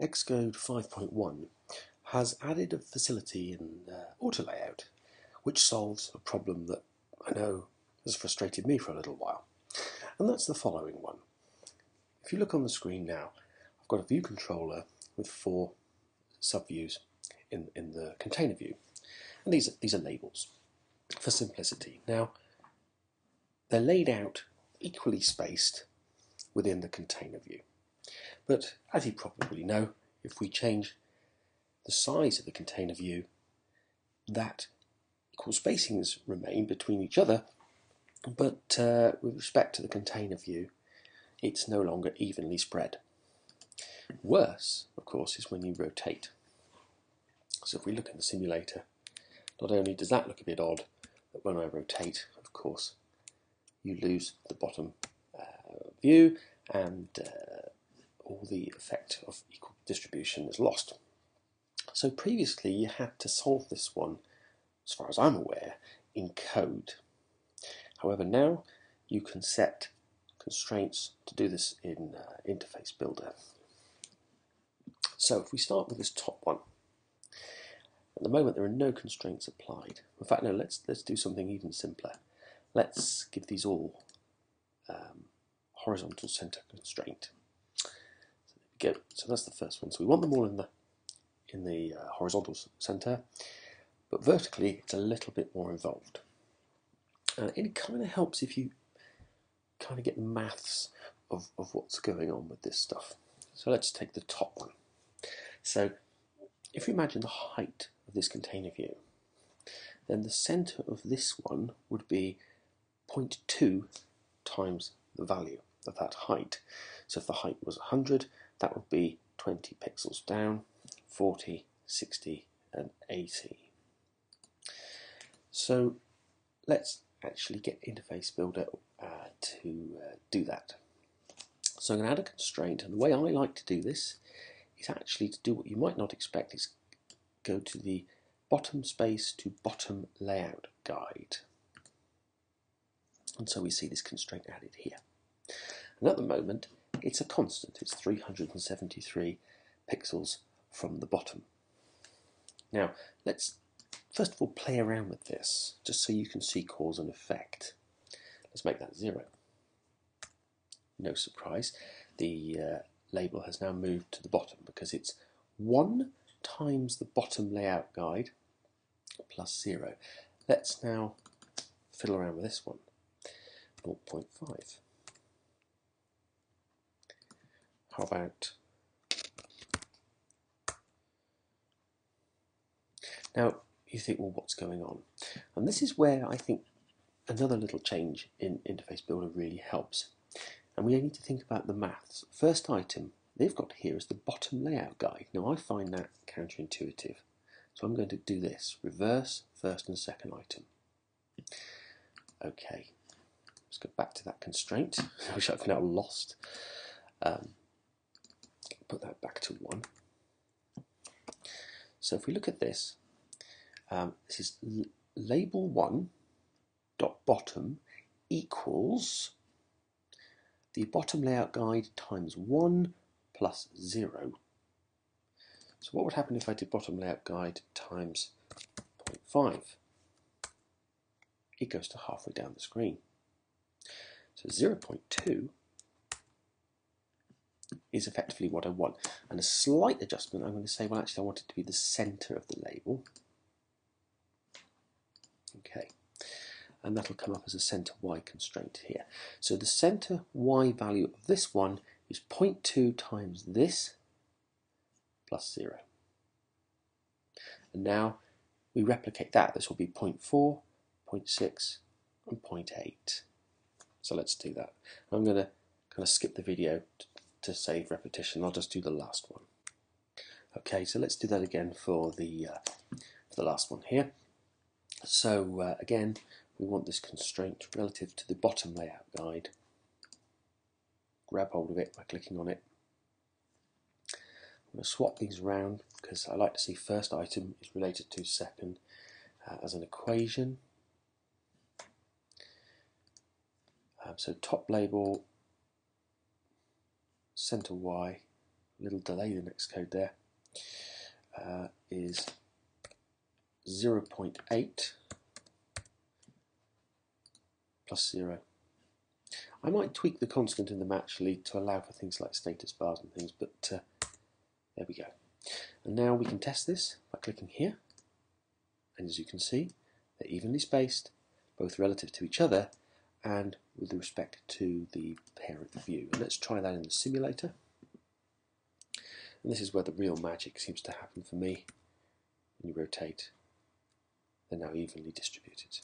Xcode 5.1 has added a facility in uh, auto layout which solves a problem that I know has frustrated me for a little while. And that's the following one. If you look on the screen now, I've got a view controller with four subviews in, in the container view. And these are, these are labels for simplicity. Now, they're laid out equally spaced within the container view. But as you probably know, if we change the size of the container view, that equal spacings remain between each other, but uh, with respect to the container view, it's no longer evenly spread. Worse, of course, is when you rotate. So if we look in the simulator, not only does that look a bit odd, but when I rotate, of course, you lose the bottom uh, view and uh, all the effect of equal distribution is lost. So previously you had to solve this one, as far as I'm aware, in code. However, now you can set constraints to do this in uh, Interface Builder. So if we start with this top one, at the moment there are no constraints applied. In fact, no, let's, let's do something even simpler. Let's give these all um, horizontal center constraint. So there we go. So that's the first one. So we want them all in the in the uh, horizontal center, but vertically it's a little bit more involved. And it kind of helps if you kind of get the maths of, of what's going on with this stuff. So let's take the top one. So if you imagine the height of this container view, then the center of this one would be 0.2 times the value that height. So if the height was 100, that would be 20 pixels down, 40, 60, and 80. So let's actually get Interface Builder uh, to uh, do that. So I'm going to add a constraint, and the way I like to do this is actually to do what you might not expect is go to the bottom space to bottom layout guide. And so we see this constraint added here. And at the moment, it's a constant. It's 373 pixels from the bottom. Now, let's first of all play around with this, just so you can see cause and effect. Let's make that zero. No surprise, the uh, label has now moved to the bottom because it's 1 times the bottom layout guide plus 0. Let's now fiddle around with this one. 0.5. Now you think well what's going on? And this is where I think another little change in interface builder really helps. And we need to think about the maths. First item they've got here is the bottom layout guide. Now I find that counterintuitive. So I'm going to do this reverse first and second item. Okay let's go back to that constraint. Which I've now lost. Um, put that back to 1. So if we look at this, um, this is label 1 dot bottom equals the bottom layout guide times 1 plus 0. So what would happen if I did bottom layout guide times 0.5? It goes to halfway down the screen. So 0.2 is effectively what I want. And a slight adjustment, I'm going to say, well, actually, I want it to be the center of the label. Okay, and that'll come up as a center Y constraint here. So the center Y value of this one is 0.2 times this plus 0. And now we replicate that. This will be 0.4, 0.6, and 0.8. So let's do that. I'm going to kind of skip the video to save repetition. I'll just do the last one. Okay, so let's do that again for the, uh, for the last one here. So uh, again, we want this constraint relative to the bottom layout guide. Grab hold of it by clicking on it. I'm going to swap these around because I like to see first item is related to second uh, as an equation. Um, so top label center Y little delay the next code there, uh, is 0.8 plus 0. I might tweak the constant in the match lead to allow for things like status bars and things, but uh, there we go. And now we can test this by clicking here. And as you can see, they're evenly spaced, both relative to each other and with respect to the parent view. And let's try that in the simulator. And this is where the real magic seems to happen for me. When you rotate, they're now evenly distributed.